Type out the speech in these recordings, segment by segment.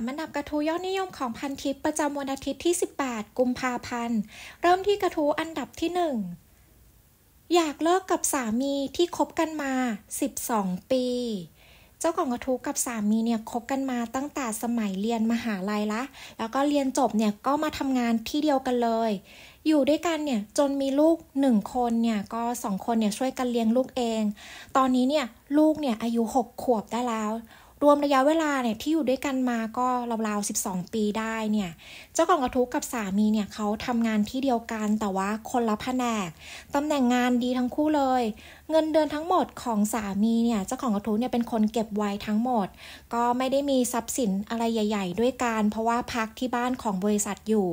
3อันดับกระทู้ยอดนิยมของพันทิปประจำวันอาทิตย์ที่ 18 กุมภาพันธ์ เริ่มที่กระทู้อันดับที่ 1 อยากเลิกกับสามีที่คบกันมา 12 ปี เจ้าของกระทู้กับสามีเนี่ยคบกันมาตั้งแต่สมัยเรียนมหาลัยละ แล้วก็เรียนจบเนี่ยก็มาทำงานที่เดียวกันเลย อยู่ด้วยกันเนี่ยจนมีลูกหนึ่งคนเนี่ยก็สองคนเนี่ยช่วยกันเลี้ยงลูกเอง ตอนนี้เนี่ยลูกเนี่ยอายุ 6 ขวบได้แล้ว รวมระยะเวลาเนี่ยที่อยู่ด้วยกันมาก็ราวๆ12 ปีได้เนี่ย เจ้าของกระทุกกับสามีเนี่ยเขาทำงานที่เดียวกันแต่ว่าคนละแผนกตำแหน่งงานดีทั้งคู่เลย เงินเดือนทั้งหมดของสามีเนี่ยเจ้าของกระทุกเนี่ยเป็นคนเก็บไว้ทั้งหมด ก็ไม่ได้มีทรัพย์สินอะไรใหญ่ ๆ ด้วยกันเพราะว่าพักที่บ้านของบริษัทอยู่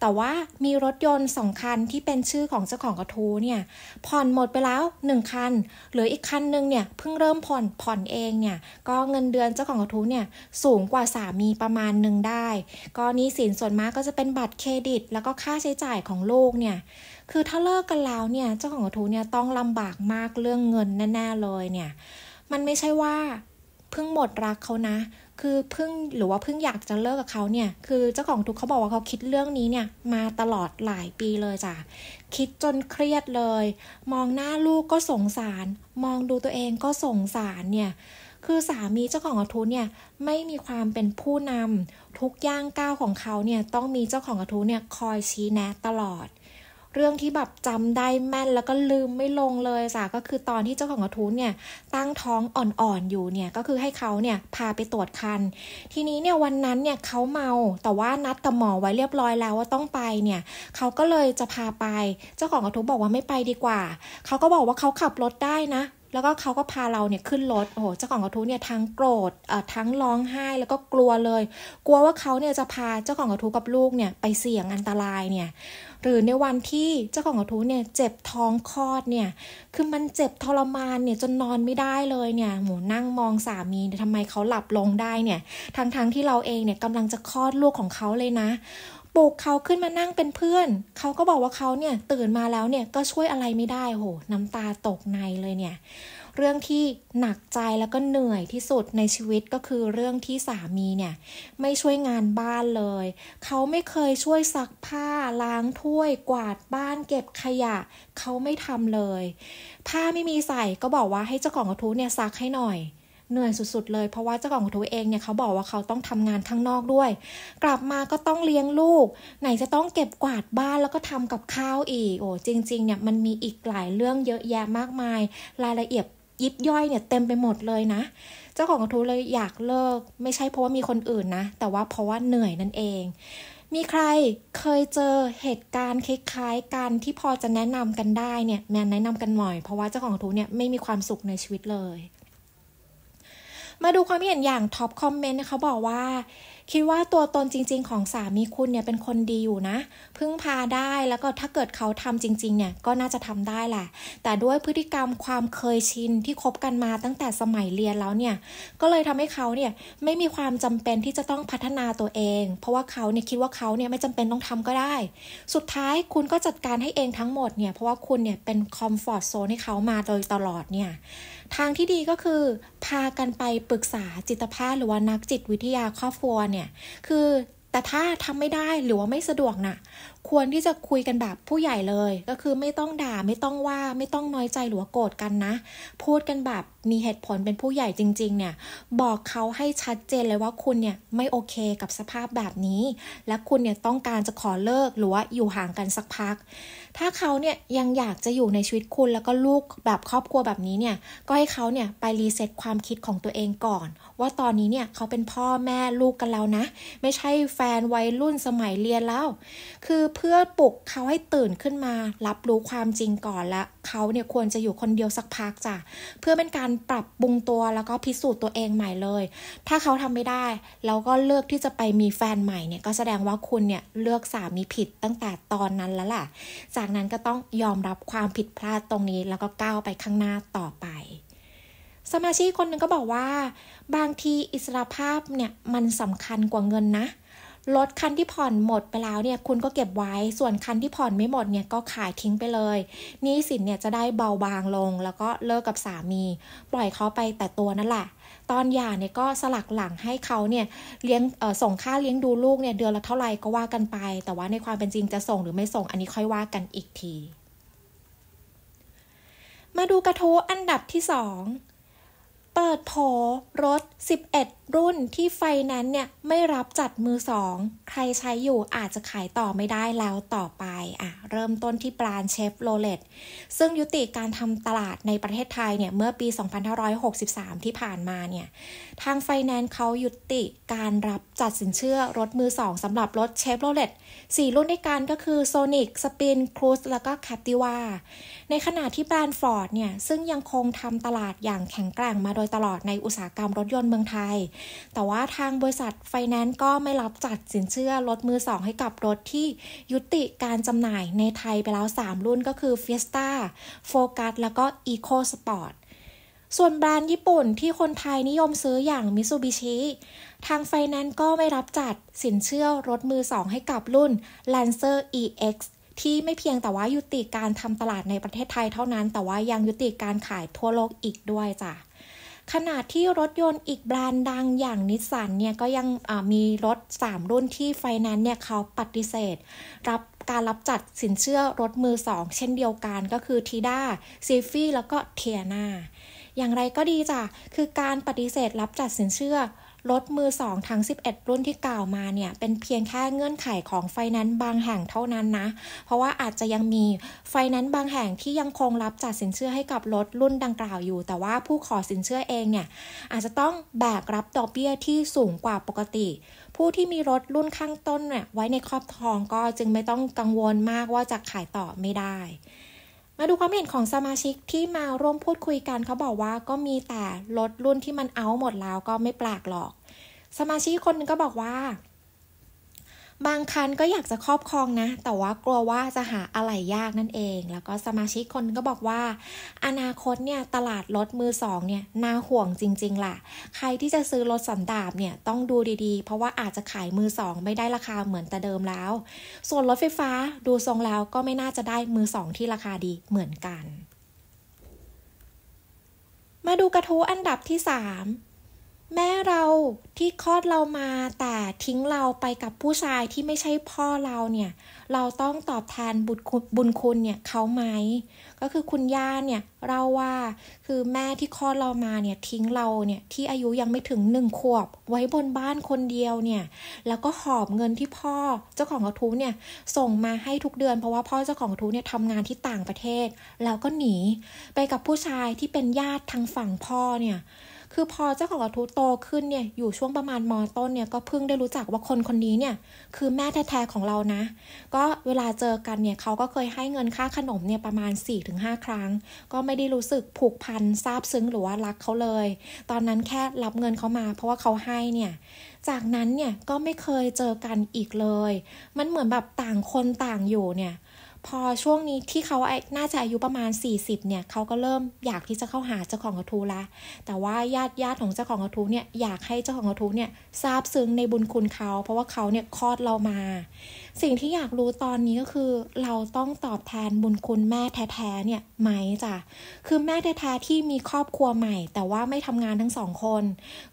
แต่ว่ามีรถยนต์สองคันที่เป็นชื่อของเจ้าของกระทู้เนี่ยผ่อนหมดไปแล้ว1คันเหลืออีกคันนึงเนี่ยเพิ่งเริ่มผ่อนผ่อนเองเนี่ยก็เงินเดือนเจ้าของกระทู้เนี่ยสูงกว่าสามีประมาณหนึ่งได้ ก็นี้สินส่วนมากก็จะเป็นบัตรเครดิต แล้วก็ค่าใช้จ่ายของลูกเนี่ย คือถ้าเลิกกันแล้วเนี่ยเจ้าของกระทู้เนี่ยต้องลำบากมากเรื่องเงินแน่ๆเลยเนี่ย มันไม่ใช่ว่าเพิ่งหมดรักเขานะ คือเพิ่งหรือว่าเพิ่งอยากจะเลิกกับเขาเนี่ย คือเจ้าของทุกเขาบอกว่าเขาคิดเรื่องนี้เนี่ย มาตลอดหลายปีเลยจ้ะ คิดจนเครียดเลย มองหน้าลูกก็สงสาร มองดูตัวเองก็สงสารเนี่ย คือสามีเจ้าของกระทู้เนี่ยไม่มีความเป็นผู้นำทุกย่างก้าวของเขาเนี่ยต้องมีเจ้าของกระทู้เนี่ยคอยชี้แนะตลอด เรื่องที่แบบจำได้แม่นแล้วก็ลืมไม่ลงเลยจ้ะก็คือตอนที่เจ้าของกระทู้เนี่ยตั้งท้องอ่อนๆอยู่เนี่ยก็คือให้เขาเนี่ยพาไปตรวจคัน ทีนี้เนี่ยวันนั้นเนี่ยเขาเมาแต่ว่านัดกับหมอไว้เรียบร้อยแล้วว่าต้องไปเนี่ยเขาก็เลยจะพาไป เจ้าของกระทู้บอกว่าไม่ไปดีกว่า เขาก็บอกว่าเขาขับรถได้นะ แล้วก็เขาก็พาเราเนี่ยขึ้นรถโอ้โหเจ้าของกระทู้เนี่ยทั้งโกรธเอ่อทั้งร้องไห้แล้วก็กลัวเลย กลัวว่าเขาเนี่ยจะพาเจ้าของกระทู้กับลูกเนี่ยไปเสี่ยงอันตรายเนี่ยหรือในวันที่เจ้าของกระทู้เนี่ยเจ็บท้องคลอดเนี่ยคือมันเจ็บทรมานเนี่ยจนนอนไม่ได้เลยเนี่ยหมูนั่งมองสามีทำไมเขาหลับลงได้เนี่ยทั้งๆทที่เราเองเนี่ยกำลังจะคลอดลูกของเขาเลยนะ ปลุกเขาขึ้นมานั่งเป็นเพื่อน เขาก็บอกว่าเขาเนี่ยตื่นมาแล้วเนี่ยก็ช่วยอะไรไม่ได้โหน้ำตาตกในเลยเนี่ย เรื่องที่หนักใจแล้วก็เหนื่อยที่สุดในชีวิตก็คือเรื่องที่สามีเนี่ยไม่ช่วยงานบ้านเลย เขาไม่เคยช่วยซักผ้าล้างถ้วยกวาดบ้านเก็บขยะ เขาไม่ทำเลย ผ้าไม่มีใส่ก็บอกว่าให้เจ้าของกระทู้เนี่ยซักให้หน่อย เหนื่อยสุดๆ เลย เพราะว่าเจ้าของกระทู้เองเนี่ยเขาบอกว่าเขาต้องทำงานข้างนอกด้วย กลับมาก็ต้องเลี้ยงลูก ไหนจะต้องเก็บกวาดบ้านแล้วก็ทำกับข้าวอีก โอ้จริงๆเนี่ยมันมีอีกหลายเรื่องเยอะแยะมากมาย รายละเอียดยิบย่อยเนี่ยเต็มไปหมดเลยนะ เจ้าของกระทู้เลยอยากเลิก ไม่ใช่เพราะว่ามีคนอื่นนะ แต่ว่าเพราะว่าเหนื่อยนั่นเอง มีใครเคยเจอเหตุการณ์คล้ายๆกันที่พอจะแนะนำกันได้เนี่ยแมนแนะนำกันหน่อย เพราะว่าเจ้าของกระทู้เนี่ยไม่มีความสุขในชีวิตเลย มาดูความเห็นอย่างท็อปคอมเมนต์นะคะบอกว่า คิดว่าตัวตนจริง ๆ ของสามีคุณเนี่ยเป็นคนดีอยู่นะ พึ่งพาได้แล้วก็ถ้าเกิดเขาทำจริง ๆ เนี่ยก็น่าจะทำได้แหละ แต่ด้วยพฤติกรรมความเคยชินที่คบกันมาตั้งแต่สมัยเรียนแล้วเนี่ย ก็เลยทำให้เขาเนี่ยไม่มีความจำเป็นที่จะต้องพัฒนาตัวเอง เพราะว่าเขาเนี่ยคิดว่าเขาเนี่ยไม่จำเป็นต้องทำก็ได้ สุดท้ายคุณก็จัดการให้เองทั้งหมดเนี่ยเพราะว่าคุณเนี่ยเป็นคอมฟอร์ทโซนให้เขามาโดยตลอดเนี่ยทางที่ดีก็คือพากันไปปรึกษาจิตแพทย์หรือว่านักจิตวิทยาครอบครัวเนี่ยคือแต่ถ้าทำไม่ได้หรือว่าไม่สะดวกนะ่ะ ควรที่จะคุยกันแบบผู้ใหญ่เลย ก็คือไม่ต้องด่าไม่ต้องว่าไม่ต้องน้อยใจหรือว่าโกรธกันนะ พูดกันแบบมีเหตุผลเป็นผู้ใหญ่จริง ๆ เนี่ย บอกเขาให้ชัดเจนเลยว่าคุณเนี่ยไม่โอเคกับสภาพแบบนี้ และคุณเนี่ยต้องการจะขอเลิกหรือว่าอยู่ห่างกันสักพัก ถ้าเขาเนี่ยยังอยากจะอยู่ในชีวิตคุณแล้วก็ลูกแบบครอบครัวแบบนี้เนี่ย ก็ให้เขาเนี่ยไปรีเซ็ตความคิดของตัวเองก่อน ว่าตอนนี้เนี่ยเขาเป็นพ่อแม่ลูกกันแล้วนะ ไม่ใช่แฟนวัยรุ่นสมัยเรียนแล้ว คือเพื่อปลุกเขาให้ตื่นขึ้นมา รับรู้ความจริงก่อนและเขาเนี่ยควรจะอยู่คนเดียวสักพักจ้ะเพื่อเป็นการปรับปรุงตัวแล้วก็พิสูจน์ตัวเองใหม่เลย ถ้าเขาทำไม่ได้แล้วก็เลือกที่จะไปมีแฟนใหม่เนี่ยก็แสดงว่าคุณเนี่ยเลือกสามีผิดตั้งแต่ตอนนั้นแล้วล่ะ จากนั้นก็ต้องยอมรับความผิดพลาดตรงนี้ แล้วก็ก้าวไปข้างหน้าต่อไปสมาชิกคนหนึ่งก็บอกว่า บางทีอิสรภาพเนี่ยมันสำคัญกว่าเงินนะ รถคันที่ผ่อนหมดไปแล้วเนี่ยคุณก็เก็บไว้ ส่วนคันที่ผ่อนไม่หมดเนี่ยก็ขายทิ้งไปเลยนี้สินเนี่ยจะได้เบาบางลง แล้วก็เลิกกับสามี ปล่อยเขาไปแต่ตัวนั่นแหละ ตอนหย่าเนี่ยก็สลักหลังให้เขาเนี่ยเลี้ยงส่งค่าเลี้ยงดูลูกเนี่ยเดือนละเท่าไหร่ก็ว่ากันไป แต่ว่าในความเป็นจริงจะส่งหรือไม่ส่งอันนี้ค่อยว่ากันอีกที มาดูกระทู้อันดับที่สอง เปิดโผรถ 11 รุ่นที่ไฟแนนซ์เนี่ยไม่รับจัดมือสอง ใครใช้อยู่อาจจะขายต่อไม่ได้แล้วต่อไปอะเริ่มต้นที่แบรนด์เชฟโรเลตซึ่งยุติการทำตลาดในประเทศไทยเนี่ยเมื่อปี 2563 ที่ผ่านมาเนี่ย ทางไฟแนนซ์เขายุติการรับจัดสินเชื่อรถมือสองสำหรับรถเชฟโรเลตสี่รุ่นด้วยกันก็คือ Sonic, Spin, Cruze แล้วก็ Captiva ในขณะที่แบรนด์ฟอร์ดเนี่ยซึ่งยังคงทำตลาดอย่างแข็งแกร่งมาโดยตลอดในอุตสาหกรรมรถยนต์เมืองไทย แต่ว่าทางบริษัทไฟแนนซ์ก็ไม่รับจัดสินเชื่อรถมือสองให้กับรถที่ยุติการจำหน่ายในไทยไปแล้ว 3 รุ่นก็คือ Fiesta Focus แล้วก็ EcoSport ส่วนแบรนด์ญี่ปุ่นที่คนไทยนิยมซื้ออย่างมิตซูบิชิทางไฟแนนซ์ก็ไม่รับจัดสินเชื่อรถมือสองให้กับรุ่น Lancer EX ที่ไม่เพียงแต่ว่ายุติการทำตลาดในประเทศไทยเท่านั้น แต่ว่ายังยุติการขายทั่วโลกอีกด้วยจ้ะ ขณะที่รถยนต์อีกแบรนด์ดังอย่างนิสสันเนี่ยก็ยังมีรถ 3 รุ่นที่ไฟแนนซ์เนี่ยเขาปฏิเสธ รับการรับจัดสินเชื่อรถมือ2เช่นเดียวกันก็คือ Tiida Sylphy แล้วก็ Teana อย่างไรก็ดีจ้ะคือการปฏิเสธรับจัดสินเชื่อ รถมือสองทั้ง 11 รุ่นที่กล่าวมาเนี่ย เป็นเพียงแค่เงื่อนไขของไฟแนนซ์บางแห่งเท่านั้นนะ เพราะว่าอาจจะยังมีไฟแนนซ์บางแห่งที่ยังคงรับจัดสินเชื่อให้กับรถรุ่นดังกล่าวอยู่ แต่ว่าผู้ขอสินเชื่อเองเนี่ย อาจจะต้องแบกรับดอกเบี้ยที่สูงกว่าปกติ ผู้ที่มีรถรุ่นข้างต้นเนี่ยไว้ในครอบครองก็จึงไม่ต้องกังวลมากว่าจะขายต่อไม่ได้ มาดูความเห็นของสมาชิกที่มาร่วมพูดคุยกันเขาบอกว่าก็มีแต่รถรุ่นที่มันเอาหมดแล้วก็ไม่แปลกหรอก สมาชิกคนนึงก็บอกว่า บางคันก็อยากจะครอบครองนะ แต่ว่ากลัวว่าจะหาอะไรยากนั่นเอง แล้วก็สมาชิกคนก็บอกว่า อนาคตเนี่ยตลาดรถมือสองเนี่ยน่าห่วงจริง ๆ ล่ะ ใครที่จะซื้อรถสันดาบเนี่ยต้องดูดีๆ เพราะว่าอาจจะขายมือสองไม่ได้ราคาเหมือนแต่เดิมแล้ว ส่วนรถไฟฟ้าดูทรงแล้วก็ไม่น่าจะได้มือสองที่ราคาดีเหมือนกัน มาดูกระทู้อันดับที่ 3 แม่เราที่คลอดเรามาแต่ทิ้งเราไปกับผู้ชายที่ไม่ใช่พ่อเราเนี่ย เราต้องตอบแทนบุญคุณบุญคุณเนี่ยเขาไหม ก็คือคุณย่าเนี่ยเราว่าคือแม่ที่คลอดเรามาเนี่ยทิ้งเราเนี่ยที่อายุยังไม่ถึงหนึ่งขวบ ไว้บนบ้านคนเดียวเนี่ย แล้วก็หอบเงินที่พ่อเจ้าของกระทู้เนี่ยส่งมาให้ทุกเดือน เพราะว่าพ่อเจ้าของกระทู้เนี่ยทำงานที่ต่างประเทศ แล้วก็หนีไปกับผู้ชายที่เป็นญาติทางฝั่งพ่อเนี่ย คือพอเจ้าของกระทู้โตขึ้นเนี่ยอยู่ช่วงประมาณมต้นเนี่ยก็เพิ่งได้รู้จักว่าคนคนนี้เนี่ยคือแม่แท้ๆของเรานะ ก็เวลาเจอกันเนี่ยเขาก็เคยให้เงินค่าขนมเนี่ยประมาณ 4-5 ครั้ง ก็ไม่ได้รู้สึกผูกพันซาบซึ้งหรือว่ารักเขาเลย ตอนนั้นแค่รับเงินเขามา เพราะว่าเขาให้เนี่ยจากนั้นเนี่ยก็ไม่เคยเจอกันอีกเลย มันเหมือนแบบต่างคนต่างอยู่เนี่ย พอช่วงนี้ที่เขาน่าจะอายุประมาณ 40 เนี่ยเขาก็เริ่มอยากที่จะเข้าหาเจ้าของกระทู้ละ แต่ว่าญาติญาติของเจ้าของกระทู้เนี่ยอยากให้เจ้าของกระทู้เนี่ยทราบซึ้งในบุญคุณเขา เพราะว่าเขาเนี่ยคลอดเรามา สิ่งที่อยากรู้ตอนนี้ก็คือ เราต้องตอบแทนบุญคุณแม่แท้ๆเนี่ยไหมจ้ะคือแม่แท้ๆที่มีครอบครัวใหม่ แต่ว่าไม่ทำงานทั้งสองคน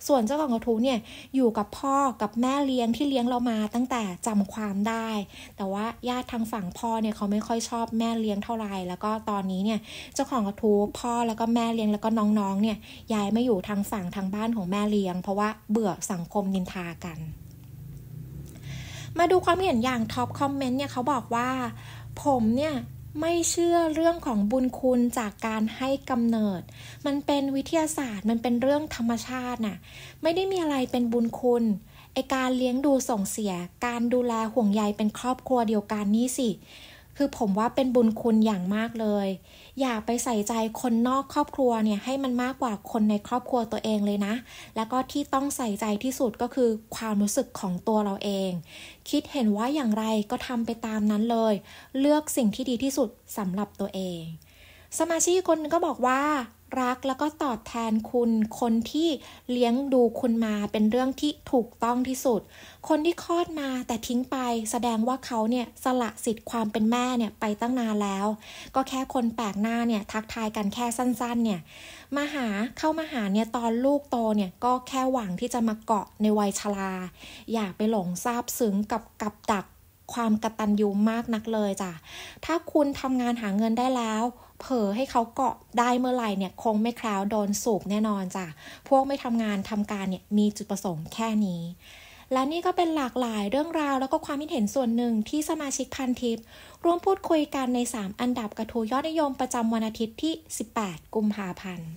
ส่วนเจ้าของกระทู้เนี่ยอยู่กับพ่อกับแม่เลี้ยงที่เลี้ยงเรามาตั้งแต่จำความได้ แต่ว่าญาติทางฝั่งพ่อเนี่ยเขาไม่ไม่ค่อยชอบแม่เลี้ยงเท่าไหร่แล้วก็ตอนนี้เนี่ยเจ้าของกระทู้พ่อแล้วก็แม่เลี้ยงแล้วก็น้องๆเนี่ยย้ายมาอยู่ทางฝั่งทางบ้านของแม่เลี้ยง เพราะว่าเบื่อสังคมนินทากัน มาดูความเห็นอย่างท็อปคอมเมนต์เนี่ยเขาบอกว่า ผมเนี่ยไม่เชื่อเรื่องของบุญคุณจากการให้กำเนิด มันเป็นวิทยาศาสตร์ มันเป็นเรื่องธรรมชาติน่ะ ไม่ได้มีอะไรเป็นบุญคุณไอการเลี้ยงดูส่งเสีย การดูแลห่วงใยเป็นครอบครัวเดียวกันนี่สิ คือผมว่าเป็นบุญคุณอย่างมากเลย อย่าไปใส่ใจคนนอกครอบครัวเนี่ยให้มันมากกว่าคนในครอบครัวตัวเองเลยนะ แล้วก็ที่ต้องใส่ใจที่สุดก็คือความรู้สึกของตัวเราเอง คิดเห็นว่าอย่างไรก็ทำไปตามนั้นเลย เลือกสิ่งที่ดีที่สุดสำหรับตัวเอง สมาชิกคนนึงก็บอกว่า รักแล้วก็ตอบแทนคุณคนที่เลี้ยงดูคุณมาเป็นเรื่องที่ถูกต้องที่สุด คนที่คลอดมาแต่ทิ้งไปแสดงว่าเขาเนี่ยสละสิทธิ์ความเป็นแม่เนี่ยไปตั้งนานแล้ว ก็แค่คนแปลกหน้าเนี่ยทักทายกันแค่สั้นๆเนี่ยมาหาเข้ามาหาเนี่ยตอนลูกโตเนี่ยก็แค่หวังที่จะมาเกาะในวัยชรา อย่าไปหลงซาบซึ้งกับกับดัก ความกระตันยูมากนักเลยจ้ะ ถ้าคุณทำงานหาเงินได้แล้ว เผลอให้เขาเกาะได้เมื่อไหร่เนี่ย คงไม่คล้าวโดนสูบแน่นอนจ้ะ พวกไม่ทำงานทำการเนี่ยมีจุดประสงค์แค่นี้และนี่ก็เป็นหลากหลายเรื่องราวแล้วก็ความคิดเห็นส่วนหนึ่งที่สมาชิกพันทิปร่วมพูดคุยกันใน 3 อันดับกระทู้ยอดนิยมประจำวันอาทิตย์ที่ 18 กุมภาพันธ์